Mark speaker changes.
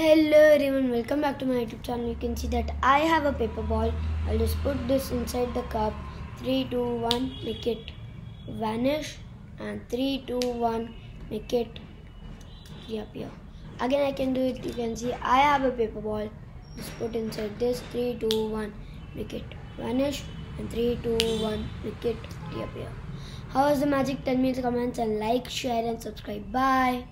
Speaker 1: Hello everyone, welcome back to my YouTube channel. You can see that I have a paper ball. I'll just put this inside the cup. 3, 2, 1, make it vanish. And 3, 2, 1, make it reappear. Again I can do it. You can see I have a paper ball. Just put inside this. 3, 2, 1, make it vanish. And 3, 2, 1, make it reappear. How was the magic? Tell me in the comments and like, share and subscribe. Bye.